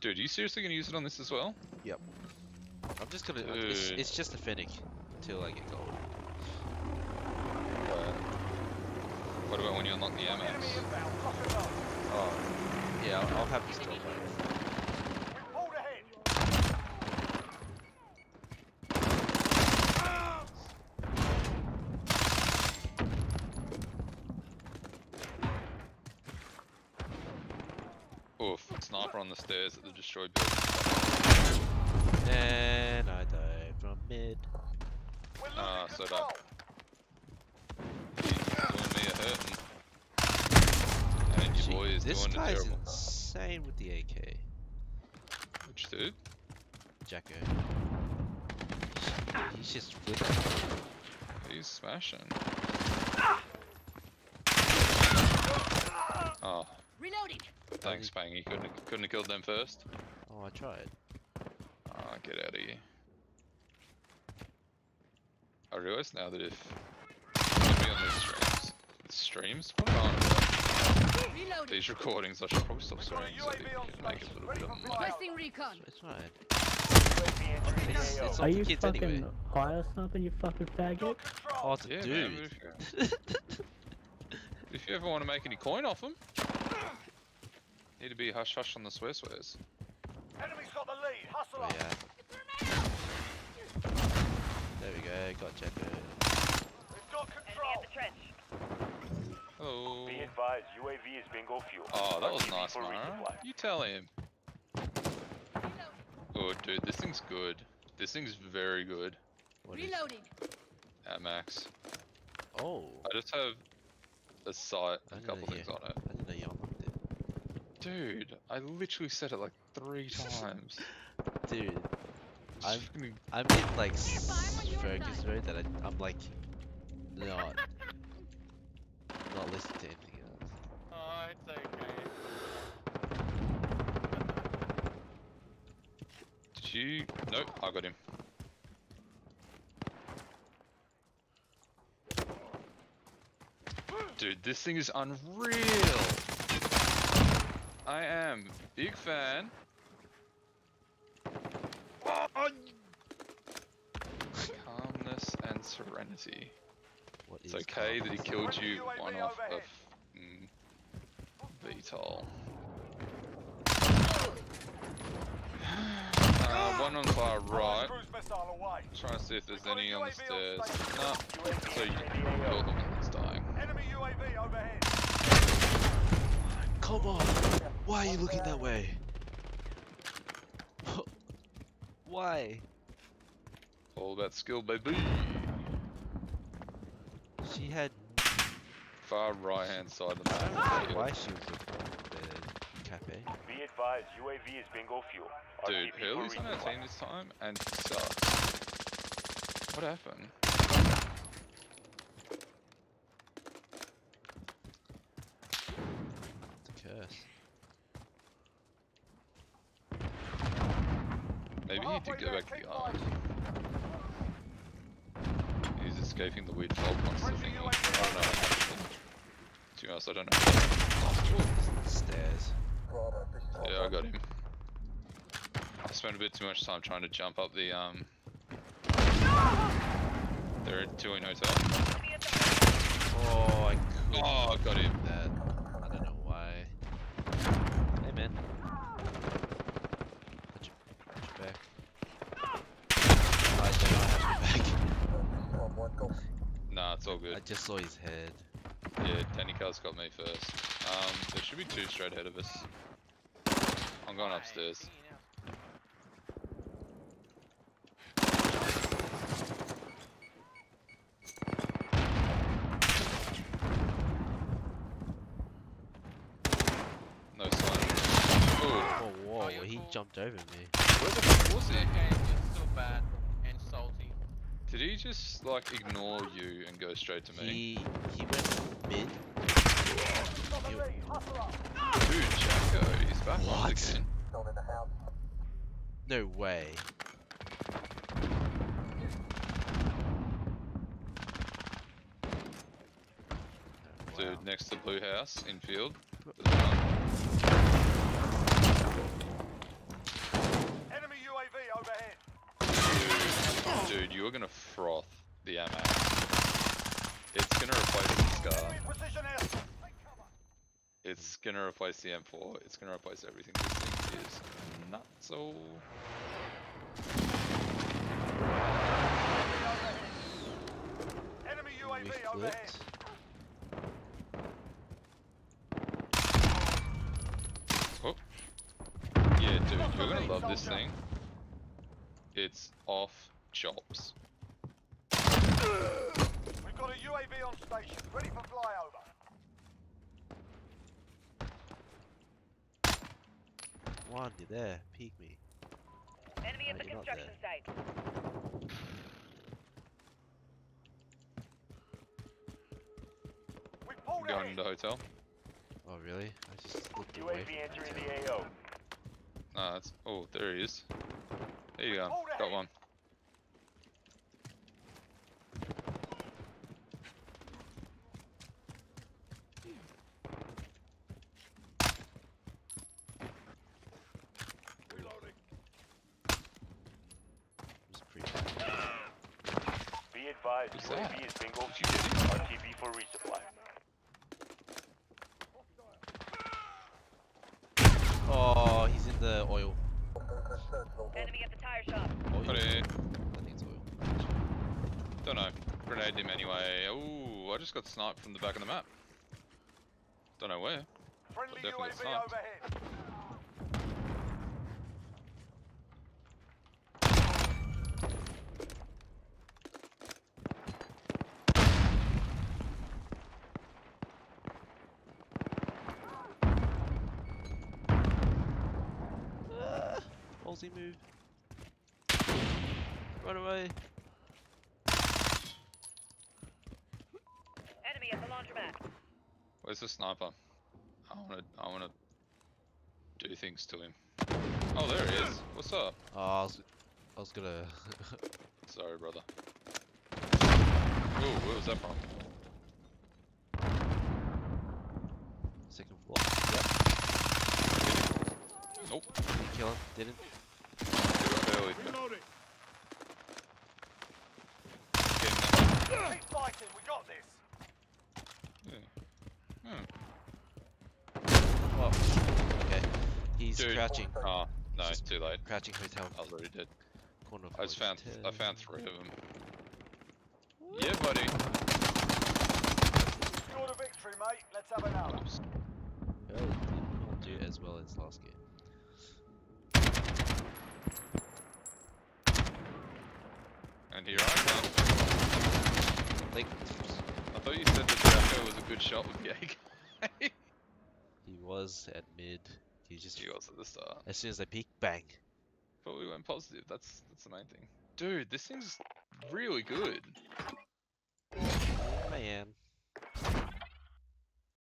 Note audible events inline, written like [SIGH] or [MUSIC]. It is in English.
Dude, are you seriously gonna use it on this as well? Yep. I'm just gonna. It's, Dude. it's just a fennec until I get gold. What about when you unlock the Enemy Amex? inbound. Lock and load. Oh, yeah. I'll, I'll have this drop. We've pulled ahead. Oof, sniper on the stairs at the destroyed building. And I die from mid. We're losing Ah, so control. He's doing me a hurting. And your Gee, boy is this doing a guy's insane with the AK. Which dude? Jacko. He's just flipping. He's smashing. Oh, Reloading. thanks, Pangy. Couldn't have, couldn't have killed them first. Oh, I tried. Ah, get out of here. I realise now that if I'm be on these streams, streams, what am I on? Reloading. These recordings, I should probably stop We've got a streaming so they on can make it a little bit for of money. flyout. Requesting recon. It's fine. UAV entering the It's, it's Are you kids fucking anyway. high or something, you fucking faggot? Got Oh, control. it's a Yeah, dude. but if, you, [LAUGHS] if you ever want to make any coin off them, need to be hush hush on the Swiss ways. Enemy's got the lead. Hustle Oh up. yeah. There we go. Got Jacko. We've got control. Hello. Be advised, UAV is bingo fuel. Oh, that was nice, for Mara. resupply. You tell him. Oh, dude, this thing's good. This thing's very good What is? Reloading. at max. Oh. I just have a sight, a couple things on it. I didn't know you unlocked it. Dude, I literally said it like three [LAUGHS] times. Dude, I'm- fucking- I'm in like s- focus mode that I, I'm like not [LAUGHS] not listening to anything else. Oh, it's okay. Did you? Nope, I got him. Dude, this thing is unreal. I am big fan. Calmness and serenity. What is It's okay that he killed you UAV one off of overhead. mm, VTOL. [SIGHS] Uh, one on far right. Cruise missile. Trying to see if there's We've got a any on the stairs. on. No, UAV so you entering the kill AO. the one that's dying. Enemy UAV overhead. Come on! Why are you looking that way? Why? All that skill, baby. She had Far right hand side of the I map. why she was the, the cafe. Be advised, UAV is bingo fuel. Dude, RTB for Hurley's on our team this time and he sucks. What happened? It's a curse. Maybe he Halfway did go back to the island. He's escaping the weird fault monster Friendly thing. I don't know. To be honest, I don't know. Stairs. Yeah, I got him. I spent a bit too much time trying to jump up the um. They're at two in hotel. Oh, I couldn't Oh, I got him. do that. I don't know why. Hey man. Put your, put your back. I do not have your back. Nah, it's all good. I just saw his head. Yeah, Danny Carl's got me first. Um, there should be two straight ahead of us. I'm going upstairs. No sign. Oh, Oh, whoa, you're he cool. jumped over me. where the fuck was It's he? okay, it's still bad and salty. Did he just like ignore you and go straight to me? He he went mid. Got the You- lead. Hustle up. Dude, Jacko, he's back What? once again. No way. Dude, next to Blue House, infield. There's one. Dude, you're gonna froth the M8. It's gonna replace the Scar. Enemy precision air. Take cover. It's gonna replace the M4. It's gonna replace everything. This thing is nuts. So Enemy We UAV overhead. flipped. Oh. yeah, dude, you're gonna love this thing. It's off chops. We've got a UAV on station, ready for flyover. One, you're there. Peek me. Enemy at the construction site. We pulled Going ahead. into hotel. Oh really? I just looked away UAV from entering the AO. Ah, that's oh, there he is. There you go. Got one. Advised, Who's UAV that? is bingo Did you get fuel. RTB for resupply. Oh, he's in the oil. Enemy at the tire shop. Oil? Got it. I think it's oil. Don't know. Grenade him anyway. Ooh, I just got sniped from the back of the map. Don't know where. Friendly definitely UAV sniped. overhead. Ballsy move. Run away. Enemy at the laundromat. Where's the sniper? I wanna, I wanna do things to him. Oh, there he is. What's up? Oh, I was, I was gonna. [LAUGHS] Sorry, brother. Ooh, where was that from? Second floor. Yep. Nope. Didn't kill him. Didn't. Too early. Reloading. Keep fighting, we got this. Yeah. Hmm. Oh. Okay. He's Dude. crouching. Oh, no, Just- too late. Crouching hotel. I was already dead. Corner of I just found, I found three of them. Yeah, buddy. Scored a victory, mate. Let's have another. Oops. Well, did not do as well as last game. Here I come. Like, I thought you said that Jacko was a good shot with the AK. he was at mid. He just. he was at the start. As soon as I peek, bang. But we went positive. That's that's the main thing. Dude, this thing's really good. Man.